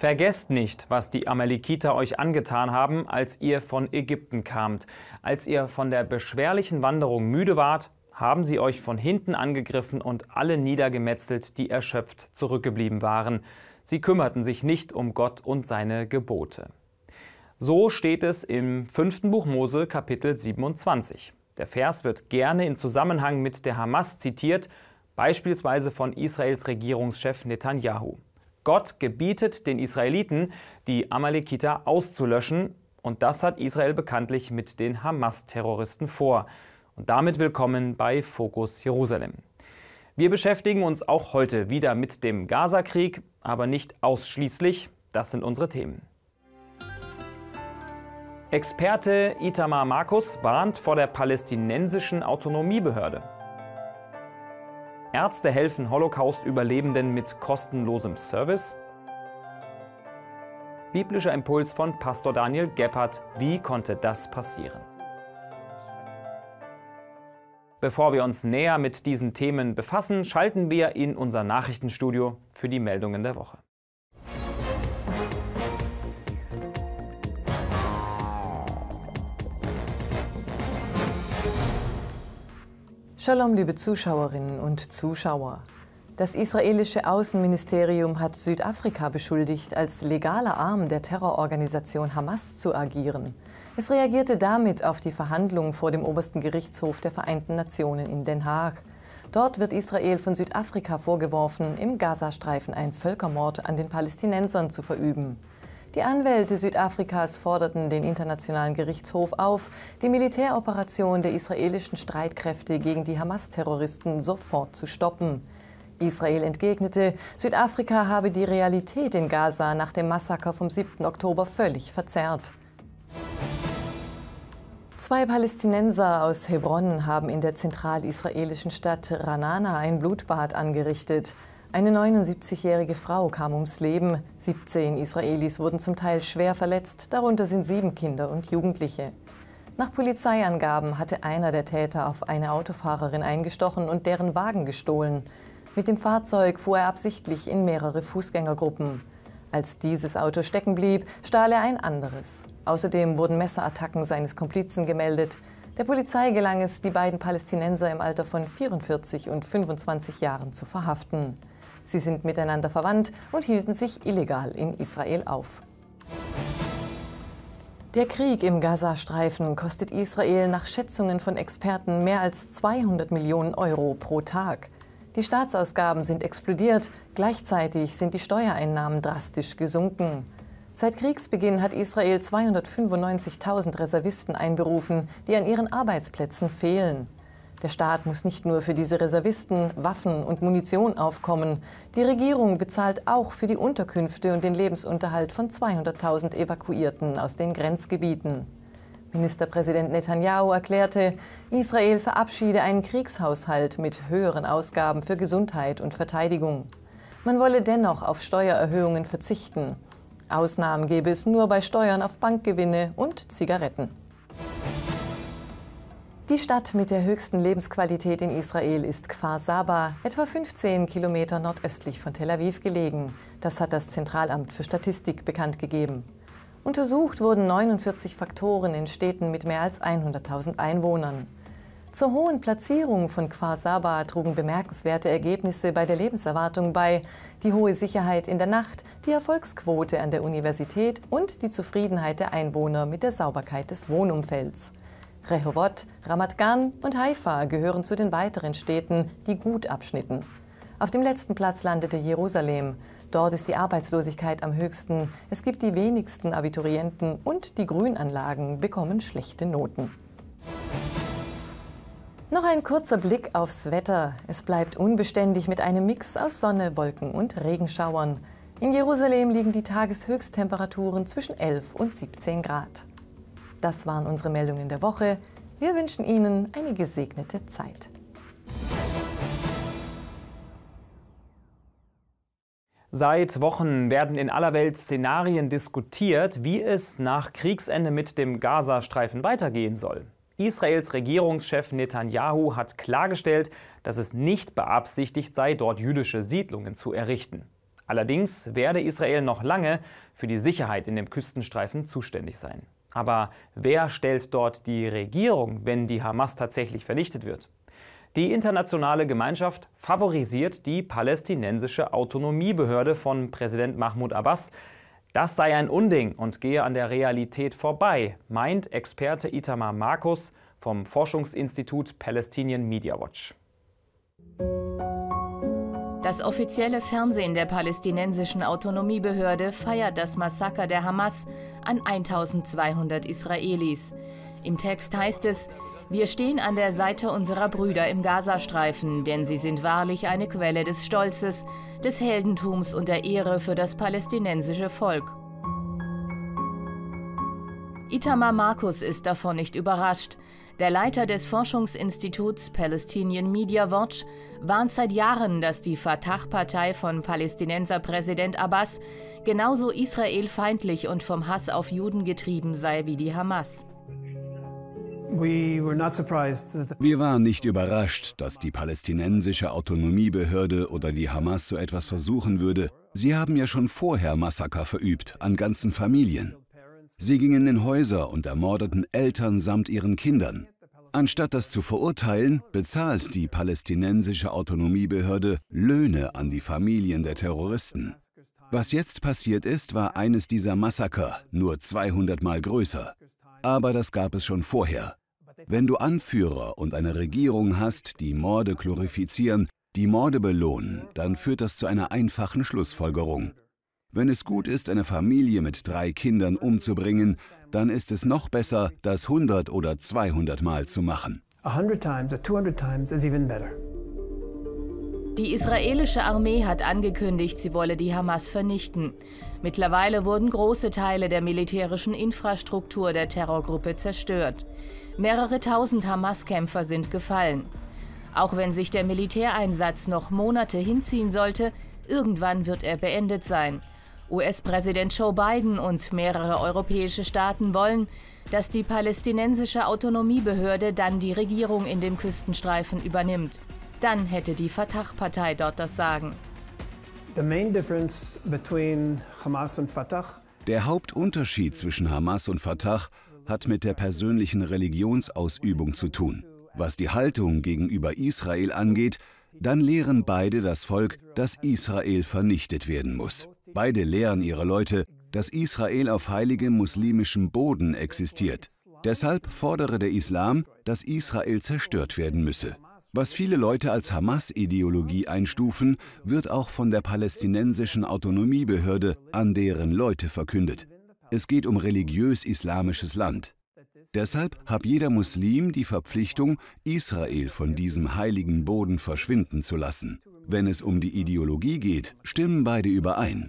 Vergesst nicht, was die Amalekiter euch angetan haben, als ihr von Ägypten kamt. Als ihr von der beschwerlichen Wanderung müde wart, haben sie euch von hinten angegriffen und alle niedergemetzelt, die erschöpft zurückgeblieben waren. Sie kümmerten sich nicht um Gott und seine Gebote. So steht es im fünften Buch Mose, Kapitel 27. Der Vers wird gerne in Zusammenhang mit der Hamas zitiert, beispielsweise von Israels Regierungschef Netanyahu. Gott gebietet den Israeliten, die Amalekiter auszulöschen, und das hat Israel bekanntlich mit den Hamas-Terroristen vor. Und damit willkommen bei Fokus Jerusalem. Wir beschäftigen uns auch heute wieder mit dem Gaza-Krieg, aber nicht ausschließlich. Das sind unsere Themen. Experte Itamar Markus warnt vor der palästinensischen Autonomiebehörde. Ärzte helfen Holocaust-Überlebenden mit kostenlosem Service. Biblischer Impuls von Pastor Daniel Gebhardt. Wie konnte das passieren? Bevor wir uns näher mit diesen Themen befassen, schalten wir in unser Nachrichtenstudio für die Meldungen der Woche. Shalom, liebe Zuschauerinnen und Zuschauer. Das israelische Außenministerium hat Südafrika beschuldigt, als legaler Arm der Terrororganisation Hamas zu agieren. Es reagierte damit auf die Verhandlungen vor dem obersten Gerichtshof der Vereinten Nationen in Den Haag. Dort wird Israel von Südafrika vorgeworfen, im Gazastreifen einen Völkermord an den Palästinensern zu verüben. Die Anwälte Südafrikas forderten den Internationalen Gerichtshof auf, die Militäroperation der israelischen Streitkräfte gegen die Hamas-Terroristen sofort zu stoppen. Israel entgegnete, Südafrika habe die Realität in Gaza nach dem Massaker vom 7. Oktober völlig verzerrt. Zwei Palästinenser aus Hebron haben in der zentralisraelischen Stadt Ranana ein Blutbad angerichtet. Eine 79-jährige Frau kam ums Leben. 17 Israelis wurden zum Teil schwer verletzt, darunter sind sieben Kinder und Jugendliche. Nach Polizeiangaben hatte einer der Täter auf eine Autofahrerin eingestochen und deren Wagen gestohlen. Mit dem Fahrzeug fuhr er absichtlich in mehrere Fußgängergruppen. Als dieses Auto stecken blieb, stahl er ein anderes. Außerdem wurden Messerattacken seines Komplizen gemeldet. Der Polizei gelang es, die beiden Palästinenser im Alter von 44 und 25 Jahren zu verhaften. Sie sind miteinander verwandt und hielten sich illegal in Israel auf. Der Krieg im Gazastreifen kostet Israel nach Schätzungen von Experten mehr als 200 Millionen Euro pro Tag. Die Staatsausgaben sind explodiert, gleichzeitig sind die Steuereinnahmen drastisch gesunken. Seit Kriegsbeginn hat Israel 295.000 Reservisten einberufen, die an ihren Arbeitsplätzen fehlen. Der Staat muss nicht nur für diese Reservisten Waffen und Munition aufkommen. Die Regierung bezahlt auch für die Unterkünfte und den Lebensunterhalt von 200.000 Evakuierten aus den Grenzgebieten. Ministerpräsident Netanyahu erklärte, Israel verabschiede einen Kriegshaushalt mit höheren Ausgaben für Gesundheit und Verteidigung. Man wolle dennoch auf Steuererhöhungen verzichten. Ausnahmen gebe es nur bei Steuern auf Bankgewinne und Zigaretten. Die Stadt mit der höchsten Lebensqualität in Israel ist Kfar Saba, etwa 15 Kilometer nordöstlich von Tel Aviv gelegen. Das hat das Zentralamt für Statistik bekannt gegeben. Untersucht wurden 49 Faktoren in Städten mit mehr als 100.000 Einwohnern. Zur hohen Platzierung von Kfar Saba trugen bemerkenswerte Ergebnisse bei der Lebenserwartung bei, die hohe Sicherheit in der Nacht, die Erfolgsquote an der Universität und die Zufriedenheit der Einwohner mit der Sauberkeit des Wohnumfelds. Rehovot, Ramat Gan und Haifa gehören zu den weiteren Städten, die gut abschnitten. Auf dem letzten Platz landete Jerusalem. Dort ist die Arbeitslosigkeit am höchsten, es gibt die wenigsten Abiturienten und die Grünanlagen bekommen schlechte Noten. Noch ein kurzer Blick aufs Wetter. Es bleibt unbeständig mit einem Mix aus Sonne, Wolken und Regenschauern. In Jerusalem liegen die Tageshöchsttemperaturen zwischen 11 und 17 Grad. Das waren unsere Meldungen der Woche. Wir wünschen Ihnen eine gesegnete Zeit. Seit Wochen werden in aller Welt Szenarien diskutiert, wie es nach Kriegsende mit dem Gazastreifen weitergehen soll. Israels Regierungschef Netanyahu hat klargestellt, dass es nicht beabsichtigt sei, dort jüdische Siedlungen zu errichten. Allerdings werde Israel noch lange für die Sicherheit in dem Küstenstreifen zuständig sein. Aber wer stellt dort die Regierung, wenn die Hamas tatsächlich vernichtet wird? Die internationale Gemeinschaft favorisiert die palästinensische Autonomiebehörde von Präsident Mahmoud Abbas. Das sei ein Unding und gehe an der Realität vorbei, meint Experte Itamar Markus vom Forschungsinstitut Palestinian Media Watch. Das offizielle Fernsehen der palästinensischen Autonomiebehörde feiert das Massaker der Hamas an 1200 Israelis. Im Text heißt es, wir stehen an der Seite unserer Brüder im Gazastreifen, denn sie sind wahrlich eine Quelle des Stolzes, des Heldentums und der Ehre für das palästinensische Volk. Itamar Markus ist davon nicht überrascht. Der Leiter des Forschungsinstituts Palestinian Media Watch warnt seit Jahren, dass die Fatah-Partei von Palästinenser-Präsident Abbas genauso israelfeindlich und vom Hass auf Juden getrieben sei wie die Hamas. Wir waren nicht überrascht, dass die palästinensische Autonomiebehörde oder die Hamas so etwas versuchen würde. Sie haben ja schon vorher Massaker verübt an ganzen Familien. Sie gingen in Häuser und ermordeten Eltern samt ihren Kindern. Anstatt das zu verurteilen, bezahlt die palästinensische Autonomiebehörde Löhne an die Familien der Terroristen. Was jetzt passiert ist, war eines dieser Massaker, nur 200 Mal größer. Aber das gab es schon vorher. Wenn du Anführer und eine Regierung hast, die Morde glorifizieren, die Morde belohnen, dann führt das zu einer einfachen Schlussfolgerung. Wenn es gut ist, eine Familie mit drei Kindern umzubringen, dann ist es noch besser, das 100 oder 200 Mal zu machen. Die israelische Armee hat angekündigt, sie wolle die Hamas vernichten. Mittlerweile wurden große Teile der militärischen Infrastruktur der Terrorgruppe zerstört. Mehrere tausend Hamas-Kämpfer sind gefallen. Auch wenn sich der Militäreinsatz noch Monate hinziehen sollte, irgendwann wird er beendet sein. US-Präsident Joe Biden und mehrere europäische Staaten wollen, dass die palästinensische Autonomiebehörde dann die Regierung in dem Küstenstreifen übernimmt. Dann hätte die Fatah-Partei dort das Sagen. Der Hauptunterschied zwischen Hamas und Fatah hat mit der persönlichen Religionsausübung zu tun. Was die Haltung gegenüber Israel angeht, dann lehren beide das Volk, dass Israel vernichtet werden muss. Beide lehren ihre Leute, dass Israel auf heiligem muslimischem Boden existiert. Deshalb fordere der Islam, dass Israel zerstört werden müsse. Was viele Leute als Hamas-Ideologie einstufen, wird auch von der palästinensischen Autonomiebehörde an deren Leute verkündet. Es geht um religiös-islamisches Land. Deshalb hat jeder Muslim die Verpflichtung, Israel von diesem heiligen Boden verschwinden zu lassen. Wenn es um die Ideologie geht, stimmen beide überein.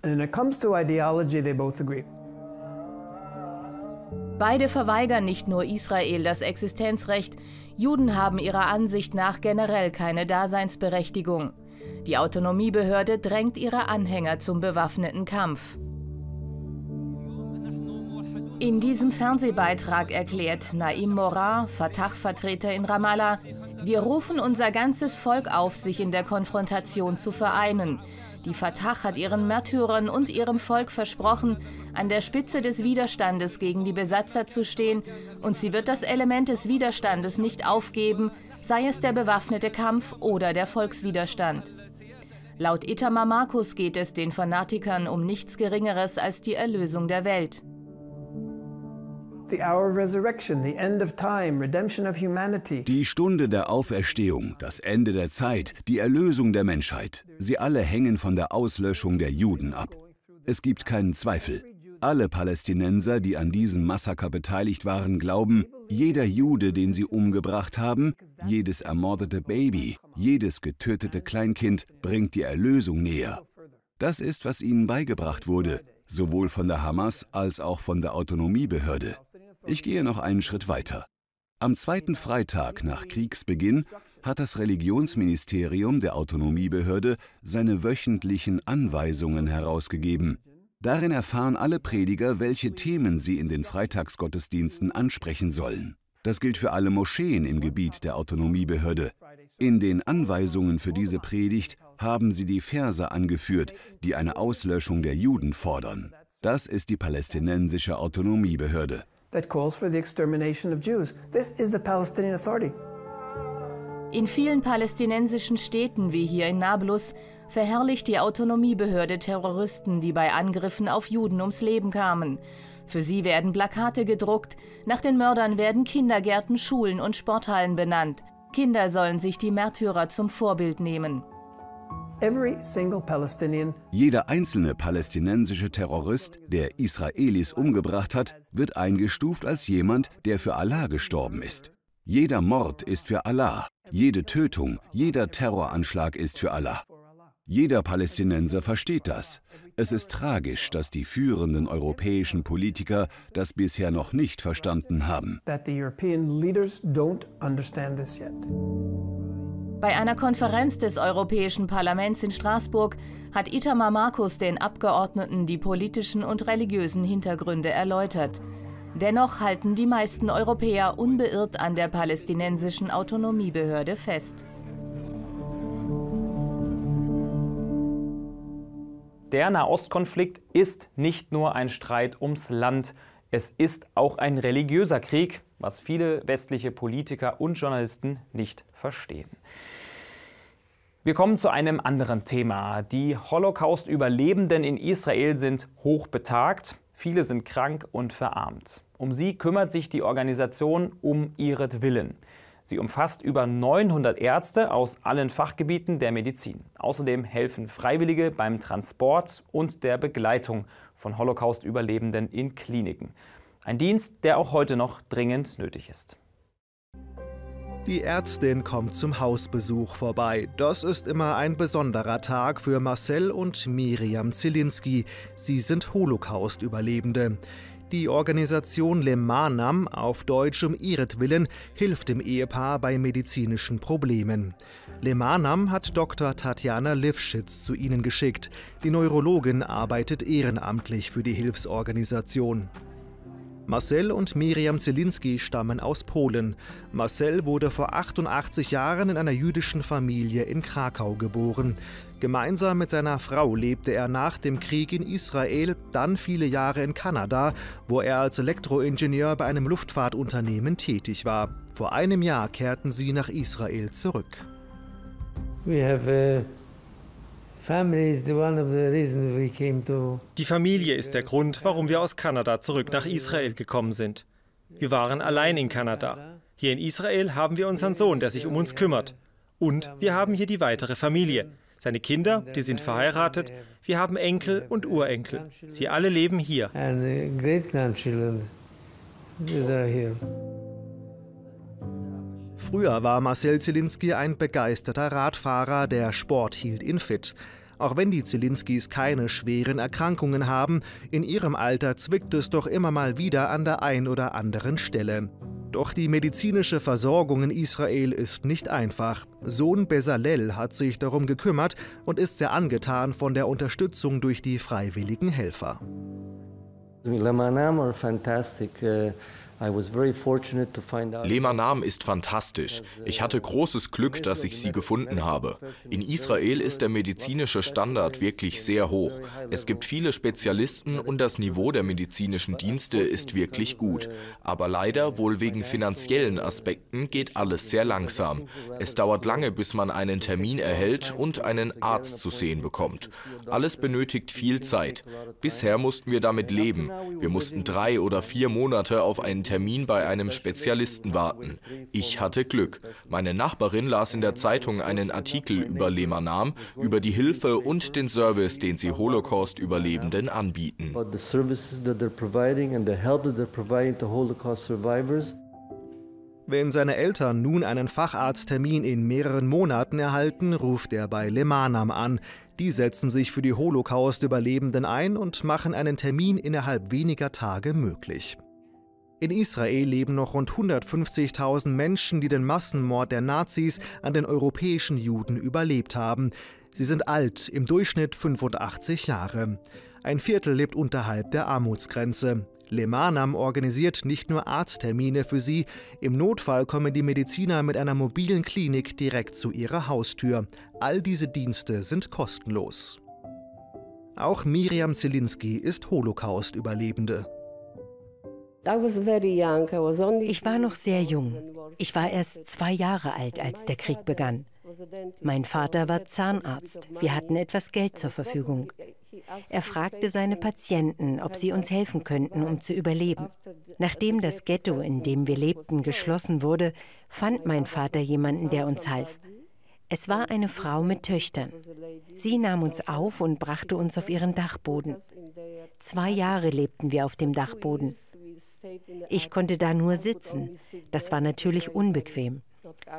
Beide verweigern nicht nur Israel das Existenzrecht, Juden haben ihrer Ansicht nach generell keine Daseinsberechtigung. Die Autonomiebehörde drängt ihre Anhänger zum bewaffneten Kampf. In diesem Fernsehbeitrag erklärt Naim Morar, Fatah-Vertreter in Ramallah, wir rufen unser ganzes Volk auf, sich in der Konfrontation zu vereinen. Die Fatah hat ihren Märtyrern und ihrem Volk versprochen, an der Spitze des Widerstandes gegen die Besatzer zu stehen, und sie wird das Element des Widerstandes nicht aufgeben, sei es der bewaffnete Kampf oder der Volkswiderstand. Laut Itamar Markus geht es den Fanatikern um nichts Geringeres als die Erlösung der Welt. Die Stunde der Auferstehung, das Ende der Zeit, die Erlösung der Menschheit. Sie alle hängen von der Auslöschung der Juden ab. Es gibt keinen Zweifel. Alle Palästinenser, die an diesem Massaker beteiligt waren, glauben, jeder Jude, den sie umgebracht haben, jedes ermordete Baby, jedes getötete Kleinkind bringt die Erlösung näher. Das ist, was ihnen beigebracht wurde, sowohl von der Hamas als auch von der Autonomiebehörde. Ich gehe noch einen Schritt weiter. Am zweiten Freitag nach Kriegsbeginn hat das Religionsministerium der Autonomiebehörde seine wöchentlichen Anweisungen herausgegeben. Darin erfahren alle Prediger, welche Themen sie in den Freitagsgottesdiensten ansprechen sollen. Das gilt für alle Moscheen im Gebiet der Autonomiebehörde. In den Anweisungen für diese Predigt haben sie die Verse angeführt, die eine Auslöschung der Juden fordern. Das ist die palästinensische Autonomiebehörde. In vielen palästinensischen Städten wie hier in Nablus verherrlicht die Autonomiebehörde Terroristen, die bei Angriffen auf Juden ums Leben kamen. Für sie werden Plakate gedruckt, nach den Mördern werden Kindergärten, Schulen und Sporthallen benannt. Kinder sollen sich die Märtyrer zum Vorbild nehmen. Jeder einzelne palästinensische Terrorist, der Israelis umgebracht hat, wird eingestuft als jemand, der für Allah gestorben ist. Jeder Mord ist für Allah, jede Tötung, jeder Terroranschlag ist für Allah. Jeder Palästinenser versteht das. Es ist tragisch, dass die führenden europäischen Politiker das bisher noch nicht verstanden haben. Bei einer Konferenz des Europäischen Parlaments in Straßburg hat Itamar Markus den Abgeordneten die politischen und religiösen Hintergründe erläutert. Dennoch halten die meisten Europäer unbeirrt an der palästinensischen Autonomiebehörde fest. Der Nahostkonflikt ist nicht nur ein Streit ums Land, es ist auch ein religiöser Krieg, was viele westliche Politiker und Journalisten nicht verstehen. Wir kommen zu einem anderen Thema. Die Holocaust-Überlebenden in Israel sind hochbetagt. Viele sind krank und verarmt. Um sie kümmert sich die Organisation um ihretwillen. Sie umfasst über 900 Ärzte aus allen Fachgebieten der Medizin. Außerdem helfen Freiwillige beim Transport und der Begleitung von Holocaust-Überlebenden in Kliniken. Ein Dienst, der auch heute noch dringend nötig ist. Die Ärztin kommt zum Hausbesuch vorbei. Das ist immer ein besonderer Tag für Marcel und Miriam Zielinski. Sie sind Holocaust-Überlebende. Die Organisation Lemanam, auf Deutsch um ihretwillen, hilft dem Ehepaar bei medizinischen Problemen. Lemanam hat Dr. Tatjana Livschitz zu ihnen geschickt. Die Neurologin arbeitet ehrenamtlich für die Hilfsorganisation. Marcel und Miriam Zielinski stammen aus Polen. Marcel wurde vor 88 Jahren in einer jüdischen Familie in Krakau geboren. Gemeinsam mit seiner Frau lebte er nach dem Krieg in Israel, dann viele Jahre in Kanada, wo er als Elektroingenieur bei einem Luftfahrtunternehmen tätig war. Vor einem Jahr kehrten sie nach Israel zurück. We have a die Familie ist der Grund, warum wir aus Kanada zurück nach Israel gekommen sind. Wir waren allein in Kanada. Hier in Israel haben wir unseren Sohn, der sich um uns kümmert. Und wir haben hier die weitere Familie. Seine Kinder, die sind verheiratet. Wir haben Enkel und Urenkel. Sie alle leben hier. Früher war Marcel Zielinski ein begeisterter Radfahrer, der Sport hielt ihn fit. Auch wenn die Zielinskis keine schweren Erkrankungen haben, in ihrem Alter zwickt es doch immer mal wieder an der ein oder anderen Stelle. Doch die medizinische Versorgung in Israel ist nicht einfach. Sohn Bezalel hat sich darum gekümmert und ist sehr angetan von der Unterstützung durch die freiwilligen Helfer. Lemanam ist fantastisch. Ich hatte großes Glück, dass ich sie gefunden habe. In Israel ist der medizinische Standard wirklich sehr hoch. Es gibt viele Spezialisten und das Niveau der medizinischen Dienste ist wirklich gut. Aber leider, wohl wegen finanziellen Aspekten, geht alles sehr langsam. Es dauert lange, bis man einen Termin erhält und einen Arzt zu sehen bekommt. Alles benötigt viel Zeit. Bisher mussten wir damit leben. Wir mussten drei oder vier Monate auf einen Termin bei einem Spezialisten warten. Ich hatte Glück. Meine Nachbarin las in der Zeitung einen Artikel über Lemanam, über die Hilfe und den Service, den sie Holocaust-Überlebenden anbieten. Wenn seine Eltern nun einen Facharzttermin in mehreren Monaten erhalten, ruft er bei Lemanam an. Die setzen sich für die Holocaust-Überlebenden ein und machen einen Termin innerhalb weniger Tage möglich. In Israel leben noch rund 150.000 Menschen, die den Massenmord der Nazis an den europäischen Juden überlebt haben. Sie sind alt, im Durchschnitt 85 Jahre. Ein Viertel lebt unterhalb der Armutsgrenze. Lemanam organisiert nicht nur Arzttermine für sie, im Notfall kommen die Mediziner mit einer mobilen Klinik direkt zu ihrer Haustür. All diese Dienste sind kostenlos. Auch Miriam Zielinski ist Holocaust-Überlebende. Ich war noch sehr jung. Ich war erst zwei Jahre alt, als der Krieg begann. Mein Vater war Zahnarzt. Wir hatten etwas Geld zur Verfügung. Er fragte seine Patienten, ob sie uns helfen könnten, um zu überleben. Nachdem das Ghetto, in dem wir lebten, geschlossen wurde, fand mein Vater jemanden, der uns half. Es war eine Frau mit Töchtern. Sie nahm uns auf und brachte uns auf ihren Dachboden. Zwei Jahre lebten wir auf dem Dachboden. Ich konnte da nur sitzen. Das war natürlich unbequem.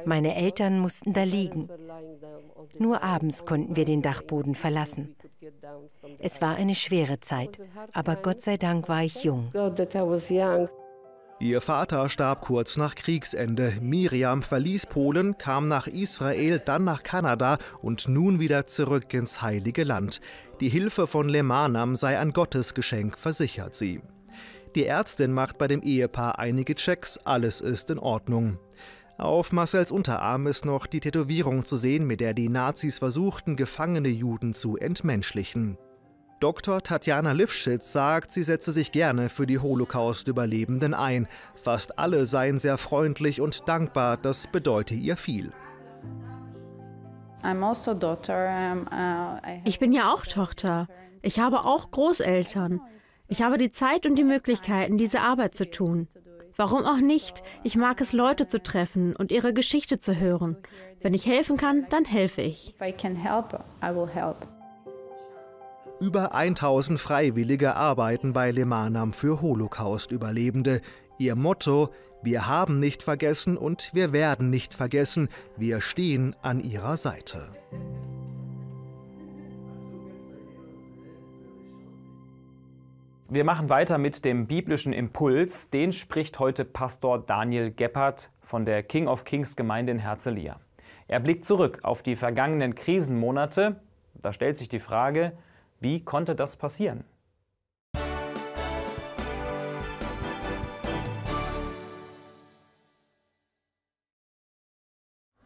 Meine Eltern mussten da liegen. Nur abends konnten wir den Dachboden verlassen. Es war eine schwere Zeit, aber Gott sei Dank war ich jung. Ihr Vater starb kurz nach Kriegsende. Miriam verließ Polen, kam nach Israel, dann nach Kanada und nun wieder zurück ins Heilige Land. Die Hilfe von Lemanam sei ein Gottesgeschenk, versichert sie. Die Ärztin macht bei dem Ehepaar einige Checks, alles ist in Ordnung. Auf Marcells Unterarm ist noch die Tätowierung zu sehen, mit der die Nazis versuchten, gefangene Juden zu entmenschlichen. Dr. Tatjana Lifschitz sagt, sie setze sich gerne für die Holocaust-Überlebenden ein. Fast alle seien sehr freundlich und dankbar, das bedeute ihr viel. Also uh, ich bin ja auch Tochter. Ich habe auch Großeltern. Ich habe die Zeit und die Möglichkeiten, diese Arbeit zu tun. Warum auch nicht? Ich mag es, Leute zu treffen und ihre Geschichte zu hören. Wenn ich helfen kann, dann helfe ich. Über 1000 Freiwillige arbeiten bei Lemanam für Holocaust-Überlebende. Ihr Motto: Wir haben nicht vergessen und wir werden nicht vergessen. Wir stehen an ihrer Seite. Wir machen weiter mit dem biblischen Impuls. Den spricht heute Pastor Daniel Geppert von der King of Kings Gemeinde in Herzliya. Er blickt zurück auf die vergangenen Krisenmonate. Da stellt sich die Frage, wie konnte das passieren?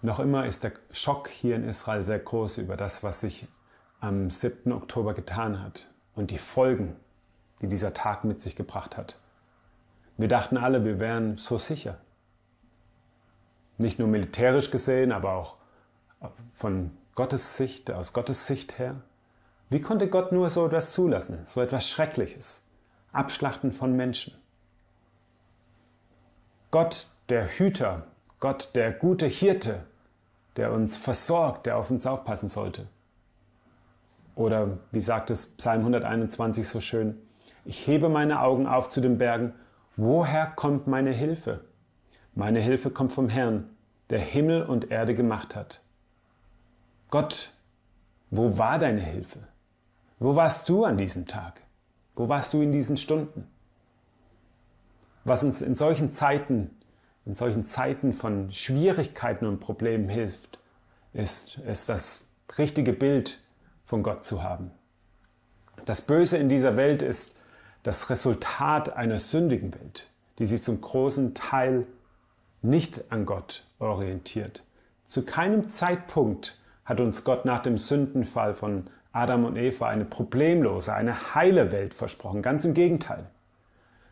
Noch immer ist der Schock hier in Israel sehr groß über das, was sich am 7. Oktober getan hat und die Folgen die dieser Tag mit sich gebracht hat. Wir dachten alle, wir wären so sicher. Nicht nur militärisch gesehen, aber auch von Gottes Sicht, aus Gottes Sicht her. Wie konnte Gott nur so etwas zulassen, so etwas Schreckliches? Abschlachten von Menschen. Gott, der Hüter, Gott, der gute Hirte, der uns versorgt, der auf uns aufpassen sollte. Oder wie sagt es Psalm 121 so schön, ich hebe meine Augen auf zu den Bergen. Woher kommt meine Hilfe? Meine Hilfe kommt vom Herrn, der Himmel und Erde gemacht hat. Gott, wo war deine Hilfe? Wo warst du an diesem Tag? Wo warst du in diesen Stunden? Was uns in solchen Zeiten, in solchen Zeiten von Schwierigkeiten und Problemen hilft, ist es das richtige Bild von Gott zu haben. Das Böse in dieser Welt ist das Resultat einer sündigen Welt, die sich zum großen Teil nicht an Gott orientiert. Zu keinem Zeitpunkt hat uns Gott nach dem Sündenfall von Adam und Eva eine problemlose, eine heile Welt versprochen. Ganz im Gegenteil.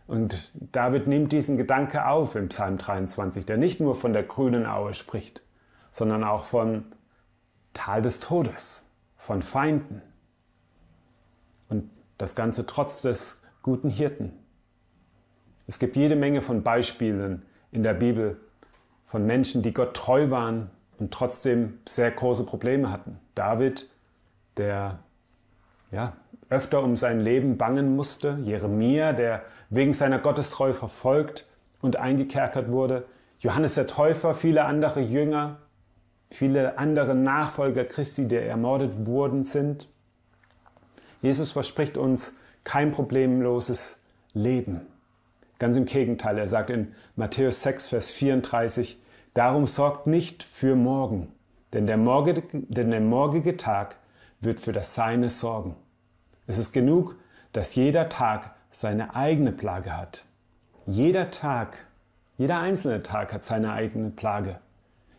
Und David nimmt diesen Gedanke auf im Psalm 23, der nicht nur von der grünen Aue spricht, sondern auch von Tal des Todes, von Feinden. Und das Ganze trotz des guten Hirten. Es gibt jede Menge von Beispielen in der Bibel von Menschen, die Gott treu waren und trotzdem sehr große Probleme hatten. David, der ja, öfter um sein Leben bangen musste, Jeremia, der wegen seiner Gottestreue verfolgt und eingekerkert wurde, Johannes der Täufer, viele andere Jünger, viele andere Nachfolger Christi, die ermordet wurden sind. Jesus verspricht uns kein problemloses Leben. Ganz im Gegenteil, er sagt in Matthäus 6, Vers 34, Darum sorgt nicht für morgen, denn der, morgige, denn der morgige Tag wird für das Seine sorgen. Es ist genug, dass jeder Tag seine eigene Plage hat. Jeder Tag, jeder einzelne Tag hat seine eigene Plage.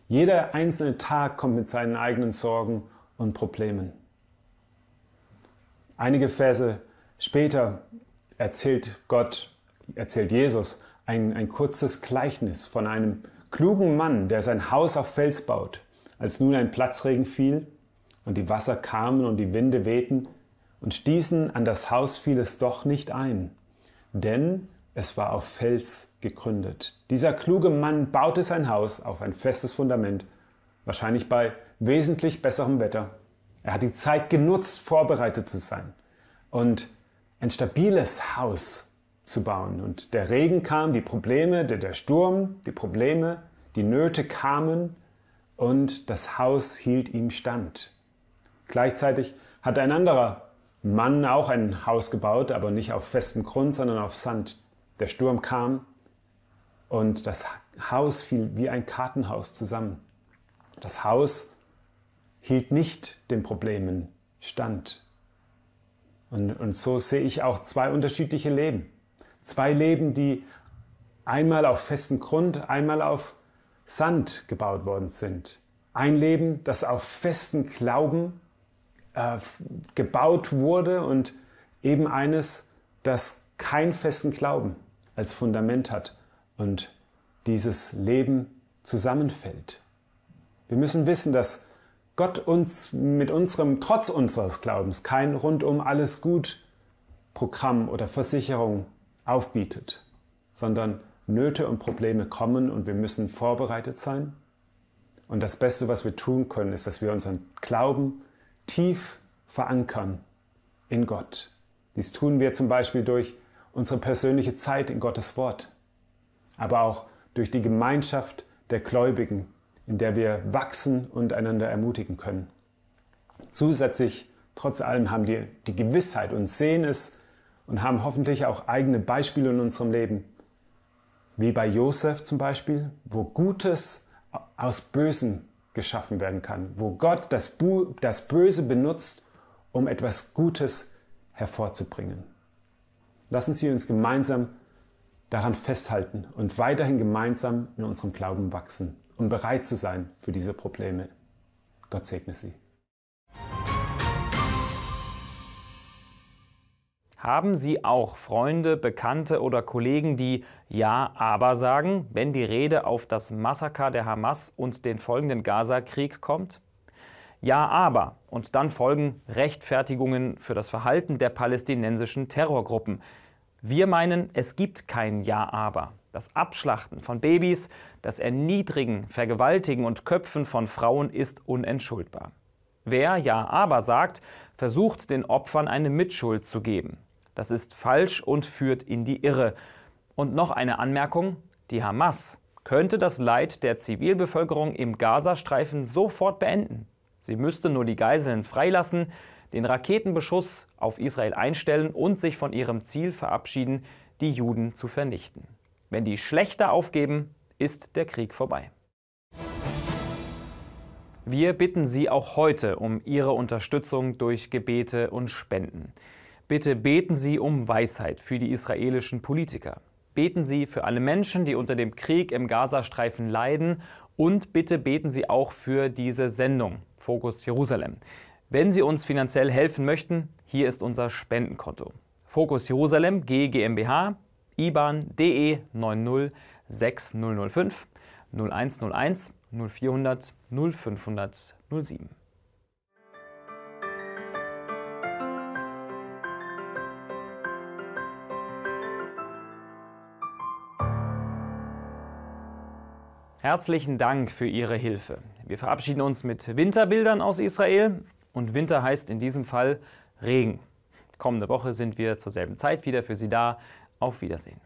Jeder einzelne Tag kommt mit seinen eigenen Sorgen und Problemen. Einige Verse später erzählt Gott, erzählt Jesus ein, ein kurzes Gleichnis von einem klugen Mann, der sein Haus auf Fels baut. Als nun ein Platzregen fiel und die Wasser kamen und die Winde wehten und stießen an das Haus, fiel es doch nicht ein, denn es war auf Fels gegründet. Dieser kluge Mann baute sein Haus auf ein festes Fundament, wahrscheinlich bei wesentlich besserem Wetter. Er hat die Zeit genutzt, vorbereitet zu sein und ein stabiles Haus zu bauen. Und der Regen kam, die Probleme, der, der Sturm, die Probleme, die Nöte kamen und das Haus hielt ihm stand. Gleichzeitig hat ein anderer Mann auch ein Haus gebaut, aber nicht auf festem Grund, sondern auf Sand. Der Sturm kam und das Haus fiel wie ein Kartenhaus zusammen. Das Haus hielt nicht den Problemen stand. Und, und so sehe ich auch zwei unterschiedliche Leben. Zwei Leben, die einmal auf festen Grund, einmal auf Sand gebaut worden sind. Ein Leben, das auf festen Glauben äh, gebaut wurde und eben eines, das keinen festen Glauben als Fundament hat und dieses Leben zusammenfällt. Wir müssen wissen, dass Gott uns mit unserem, trotz unseres Glaubens, kein rundum alles gut Programm oder Versicherung aufbietet, sondern Nöte und Probleme kommen und wir müssen vorbereitet sein. Und das Beste, was wir tun können, ist, dass wir unseren Glauben tief verankern in Gott. Dies tun wir zum Beispiel durch unsere persönliche Zeit in Gottes Wort, aber auch durch die Gemeinschaft der Gläubigen, in der wir wachsen und einander ermutigen können. Zusätzlich, trotz allem, haben wir die Gewissheit und sehen es und haben hoffentlich auch eigene Beispiele in unserem Leben, wie bei Josef zum Beispiel, wo Gutes aus Bösen geschaffen werden kann, wo Gott das, das Böse benutzt, um etwas Gutes hervorzubringen. Lassen Sie uns gemeinsam daran festhalten und weiterhin gemeinsam in unserem Glauben wachsen und bereit zu sein für diese Probleme. Gott segne Sie. Haben Sie auch Freunde, Bekannte oder Kollegen, die Ja, aber sagen, wenn die Rede auf das Massaker der Hamas und den folgenden Gaza-Krieg kommt? Ja, aber. Und dann folgen Rechtfertigungen für das Verhalten der palästinensischen Terrorgruppen. Wir meinen, es gibt kein Ja, aber. Das Abschlachten von Babys, das Erniedrigen, Vergewaltigen und Köpfen von Frauen ist unentschuldbar. Wer Ja, aber sagt, versucht den Opfern eine Mitschuld zu geben. Das ist falsch und führt in die Irre. Und noch eine Anmerkung, die Hamas könnte das Leid der Zivilbevölkerung im Gazastreifen sofort beenden. Sie müsste nur die Geiseln freilassen, den Raketenbeschuss auf Israel einstellen und sich von ihrem Ziel verabschieden, die Juden zu vernichten. Wenn die Schlechter aufgeben, ist der Krieg vorbei. Wir bitten Sie auch heute um Ihre Unterstützung durch Gebete und Spenden. Bitte beten Sie um Weisheit für die israelischen Politiker. Beten Sie für alle Menschen, die unter dem Krieg im Gazastreifen leiden. Und bitte beten Sie auch für diese Sendung, Fokus Jerusalem. Wenn Sie uns finanziell helfen möchten, hier ist unser Spendenkonto. Fokus Jerusalem GmbH, IBAN DE 90 6005 0101 0400 0500 07. Herzlichen Dank für Ihre Hilfe. Wir verabschieden uns mit Winterbildern aus Israel und Winter heißt in diesem Fall Regen. Kommende Woche sind wir zur selben Zeit wieder für Sie da. Auf Wiedersehen.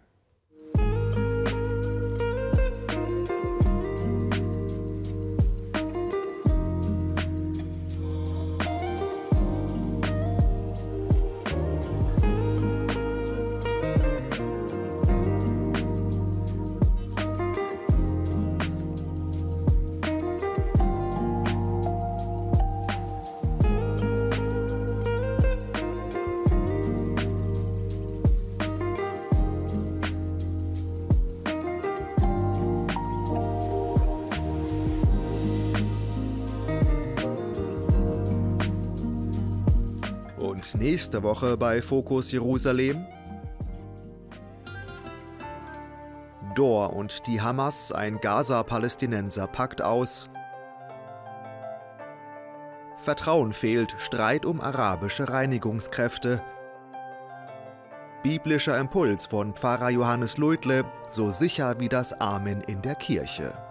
Und nächste Woche bei Fokus Jerusalem Dor und die Hamas, ein Gaza-Palästinenser, packt aus. Vertrauen fehlt, Streit um arabische Reinigungskräfte. Biblischer Impuls von Pfarrer Johannes Leutle, so sicher wie das Amen in der Kirche.